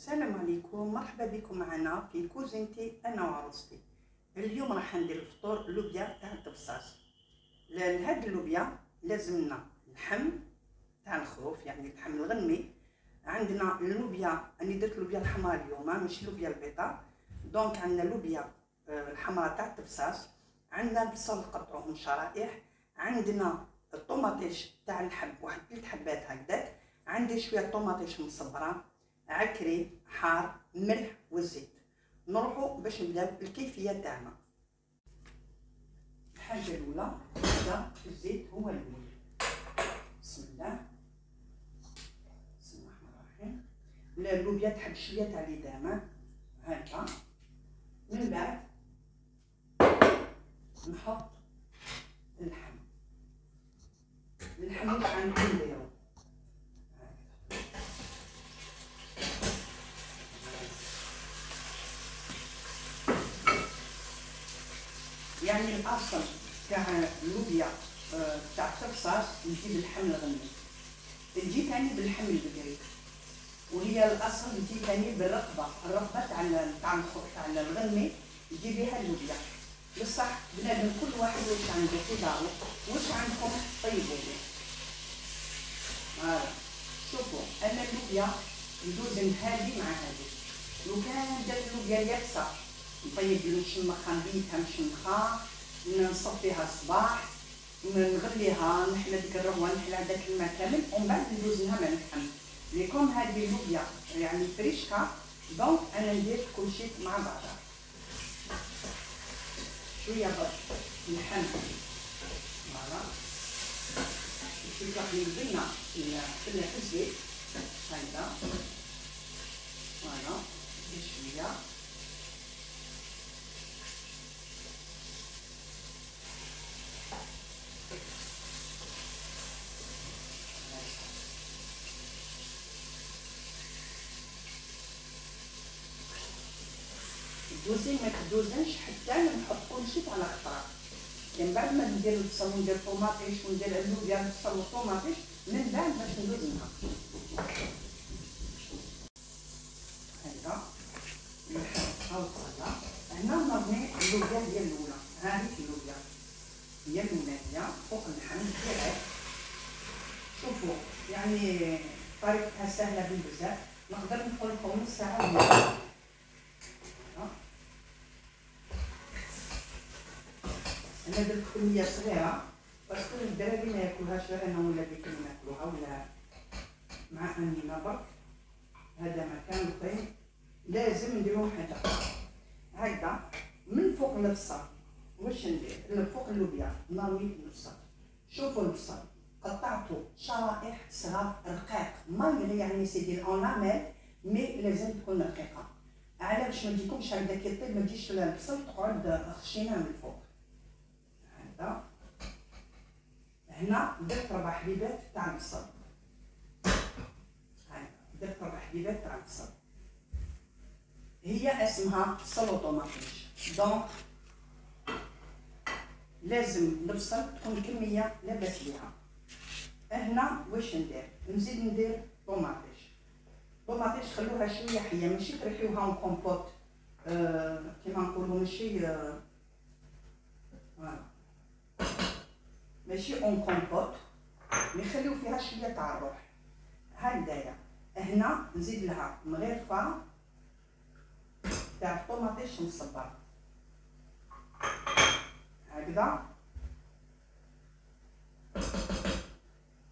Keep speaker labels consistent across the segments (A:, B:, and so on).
A: السلام عليكم مرحبا بكم معنا في كوزينتي أنا وعروستي. اليوم راح ندير الفطور لوبيا تاع الطبساس لهاد اللوبيا لازمنا اللحم تاع الخروف يعني اللحم الغنمي. عندنا اللوبيا أني درت اللوبيا الحمراء اليوم ماشي اللوبيا البيضاء donc عندنا اللوبيا آه، الحمراء تاع الطبساس عندنا البصل نقطعوهم شرائح عندنا الطوماطيش تاع الحب واحد ثلاث حبات هكذاك. عندي شوية طوماطيش مصبرة. عكري حار ملح والزيت. نروحوا باش نبداو الكيفيه تاعنا. الحاجة الأولى نبدا الزيت هو الأول بسم الله. بسم الله الرحمن الرحيم. اللوبيا تحب شوية تاع الادامه هكا. من بعد نحط اللحم. اللحم مش غنكملو يعني الأصل تاع اللوبيا آه، تاع الصلصاص نجيب اللحم الغني تجي ثاني باللحم البقري وهي الأصل تجي ثاني بالرقبه الرقبه تاع تاع تاع الغني تجي بها اللوبيا بصح بنادم كل واحد واش عنده في دارو واش عندكم طيبوا به هذا شوفوا أنا اللوبيا ندوز هادي مع هادي. لو كان درت اللوبيا يابسه نطيب نشمخها نبيتها مشمخة نصفيها الصباح نغليها نحلى ديك الرغوة نحلى داك الماء كامل ومن بعد ندوز لها ما نحم ليكم هذه اللوبيا يعني فريشكا donc أنا ندير كلشي مع بعضها. شوية برك نحم voilà. شوية نقلنا في هكذا voilà. شوية. تدوزي ما تدوزنش حتى نحط كلشي على خطرة من بعد ما ندير البصل وندير طوماطيش وندير اللوبيا البصل والطوماطيش من بعد باش ندوزنها هكذا. البصله هنا نرمي اللوبيا هي الأولى. هذه اللوبيا. هي المنادية فوق اللحم directe شوفوا يعني طريقتها سهلة بزاف. نقدر ندخل لكم ساعة أنا درت كميه صغيرة باسكو الدراري ما ياكلوهاش غير أنا ولا بيكون ناكلوها ولا مع أني برك هذا مكان الطين لازم نديرو حاجة. هكذا من فوق البصل واش ندير؟ من فوق اللوبيا. نرمي البصل شوفوا البصل قطعته شرائح صغار رقيق. ما يعني c'est des en lamelles mais لازم تكون رقيقة. على باش ما تجيكمش هكذا كي طيب ما تجيش البصل تقعد خشينة من فوق. هكذا هنا درت ربع حبيبات تاع البصل. درت ربع حبيبات تاع البصل. هي اسمها سلطة طوماطيش donc لازم البصل تكون كمية لاباس بها. هنا واش ندير؟ نزيد ندير طوماطيش. طوماطيش خلوها شوية حية ماشي تريحوها كومبوت آه كيما نقولوا ماشي آه ماشي en compote نخليو فيها شوية تاع الروح. هكذايا. هنا نزيد لها مغرفه تاع الطوماطيش مصبر هكذا.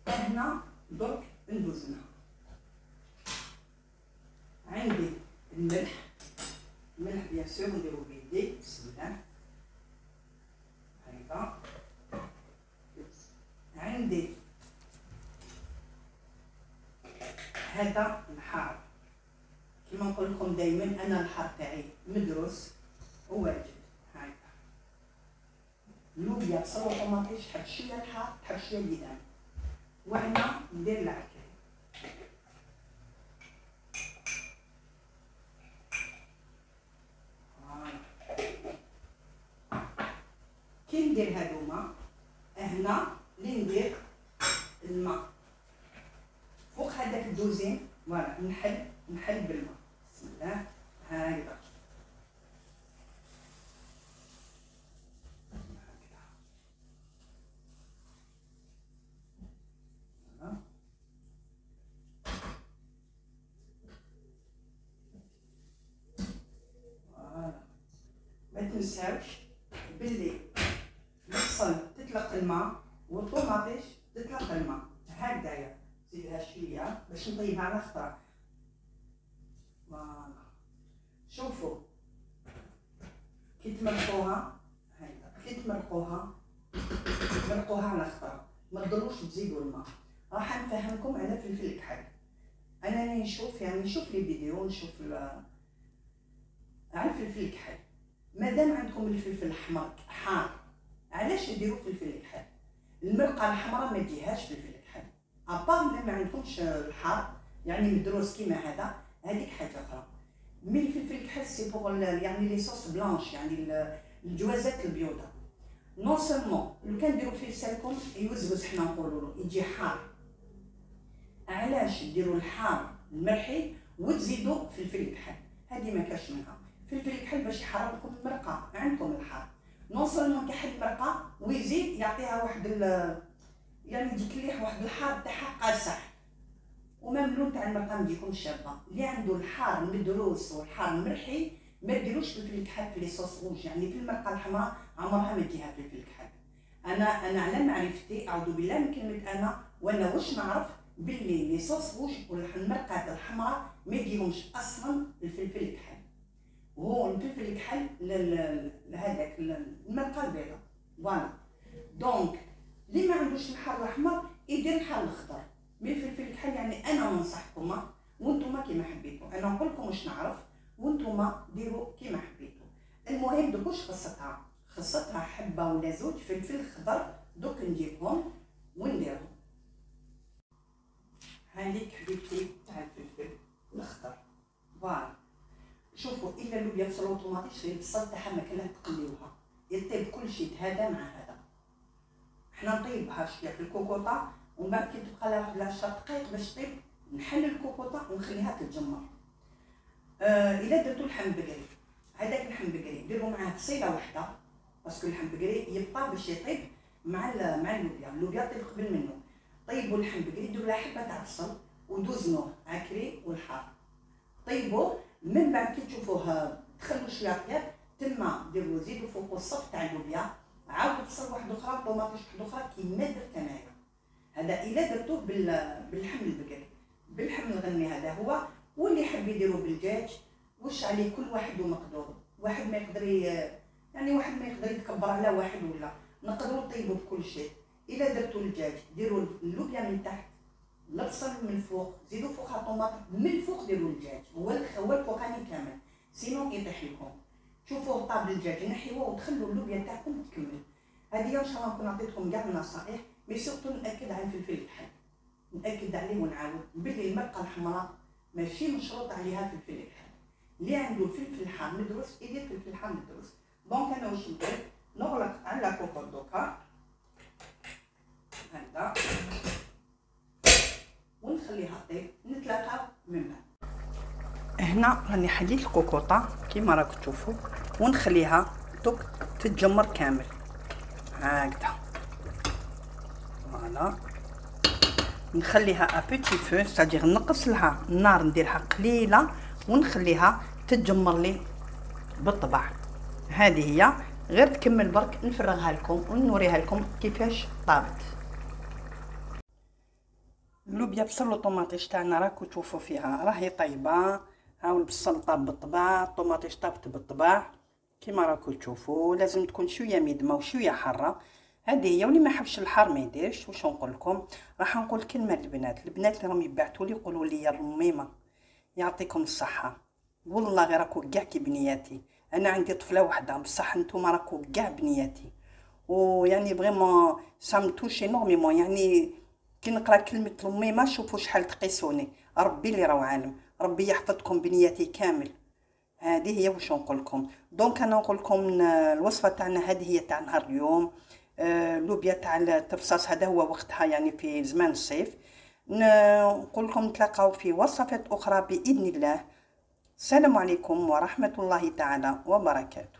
A: هنا درك ندوزنا عندي الملح الملح بيان سور نديرو بيدي بسم الله هكذا عندي هذا الحار كما نقول لكم دائما أنا الحار تاعي. مدروس وواجد. هكذا لوبيا بصل وطماطيش تحب شوية الحار تحب شوية البيدان وهنا ندير العكاية. كي ندير هادوما؟ هنا اللي ندير الماء. الدوزين فوالا نحل نحل بالماء بسم الله. هكذا تنساوش باللي البصل تطلق الماء والطوماطيش تطلق الماء. هكذايا. زيدها شوية باش نطيبها على خطره voilà. شوفوا. كي تمرقوها هكذا كي تمرقوها تمرقوها على خطره ما تضروش تزيدوا الماء. راح نفهمكم على فلفل الكحل أنا نشوف يعني نشوف les vidéos نشوف على الفلفل الكحل مادام عندكم الفلفل الأحمر حار علاش ديروا فلفل الكحل المرقة الحمراء ما فلفل ابار ما عندكمش الحار يعني مدروس كيما هذا هذيك حاجة أخرى. مي الفلفل الكحل سي بوغ يعني لي صوص بلانش يعني الجوازات البيضاء نو سولمون لو كان ديروا فيه سالكم يوزوز حنا نقولوا يجي حار. علاش ديروا الحار المرحي وتزيدوا فلفل الكحل هذه ما كاش منها. فلفل الكحل باش يحرر لكم المرقه عندكم الحار. non seulement كيحل المرقه ويزيد يعطيها واحد يعني تجيك ليه واحد الحار تاعها قاصح و même اللون تاع المرقه ما تجيكمش شابه اللي عنده الحار المدروس والحار المرحي ما ديروش فلفل الكحل في les sauces rouges. يعني في المرقة الحمراء عمرها ما تجيها فلفل الكحل. أنا أنا على معرفتي أعوذ بالله من كلمة أنا وأنا واش نعرف باللي les sauces rouges والمرقه الحمراء ما يجيهمش أصلا الفلفل الكحل. وهو الفلفل الكحل لهذاك المرقة البيضاء. voilà. donc اللي ما عندوش الحر الأحمر؟ يدير الحر الأخضر. mais الفلفل الكحل يعني أنا ننصحكم وأنتم كيما حبيتوا. أنا نقول لكم واش نعرف. وأنتم ديروا كيما حبيتوا. المهم دوك واش خصتها؟ خصتها حبة ولا زوج فلفل خضر دوك نجيبهم ونديرهم. هذيك حبيبتي تاع الفلفل الأخضر. فوالا. شوفوا إلا اللوبيا بصل وطوماطيش غير البصل تاعها ما كلها تقليوها. يطيب كل شيء. هذا مع هذا. حنا نطيبها شوية في الكوكوطة ومن بعد كي تبقى لها واحد 10 دقائق باش طيب نحل الكوكوطة ونخليها تتجمر. آه إلا درتو اللحم بقري. هذاك اللحم بقري ديروا معاه بصيله واحدة parce que اللحم بقري يبقى باش يطيب مع مع اللوبيا. اللوبيا طيب قبل منه. طيبوا اللحم بقري ديروا لها حبة تاع بصل ودوزنوه عكري والحار. طيبوه من بعد كي تشوفوه تخلوا شوية طياب تما ديروا زيدوا فوق الصف تاع اللوبيا. عاودوا بصل واحد أخرى طوماطيش واحد أخرى كيما درت انايا هذا إلا درتوه باللحم البقري باللحم الغنمي هذا هو واللي يحب يديرو بالدجاج واش عليه كل واحد ومقدور. واحد ما يقدر يعني واحد ما يقدر يتكبر على واحد ولا. نقدروا نطيبوا بكل شيء. إلا درتو الدجاج ديروا اللوبيا من تحت البصل من الفوق زيدوا فوقها طوماطم من الفوق ديروا الدجاج هو هو الفوقاني كامل. sinon يطيح لكم. شوفوا طابل الدجاج نحيوه وتخلوا اللوبيا تاعكم تكمل هذه إن شاء الله نكون عطيتكم كاع النصائح mais surtout نأكد على الفلفل الكحل نأكد عليه ونعاود. بلي المرقة الحمراء ماشي مشروط عليها الفلفل الكحل اللي عنده الفلفل الحار مدروس يدير فلفل حار مدروس donc أنا واش ندير نغلق على كوكوطة دوكا. هكذا. ونخليها طيب نتلاقاو من بعد. هنا راني حليت الكوكوطة كيما راكم تشوفوا ونخليها دوك تتجمر كامل. هكذا. voilà. نخليها à petit feu c'est-à-dire نقص لها النار نديرها قليلة ونخليها تتجمر لي بالطبع. هذه هي. غير تكمل برك نفرغها لكم ونوريها لكم كيفاش طابت. اللوبيا بصل وطوماطيش تاعنا راكو تشوفوا فيها راهي طيبة. هاو البصل طاب بالطبع الطوماطيش طابت بالطبع. كيما راكو تشوفوا لازم تكون شوية ميدمة وشوية حارة. هذه هي واللي ما حبش الحار ما يديرش. واش نقول لكم؟ راح نقول كلمة للبنات البنات اللي راهم يبعثوا لي يقولوا لي الرميمة يعطيكم الصحة. والله غير راكو كاع كي بنياتي. أنا عندي طفلة وحدة بصح نتوما راكو كاع بنياتي. ويعني vraiment ça متوشي énormément يعني كي نقرأ كلمة الرميمة شوفوا شحال تقيسوني. ربي اللي راهو عالم. ربي يحفظكم بنياتي كامل. هذه هي واش نقول لكم. دونك أنا نقول لكم الوصفة تاعنا هذه هي تاع نهار اليوم. آه، لوبيا تاع التفصاص هذا هو وقتها يعني في زمان الصيف. نقول لكم نتلاقاو في وصفات أخرى بإذن الله. السلام عليكم ورحمة الله تعالى وبركاته.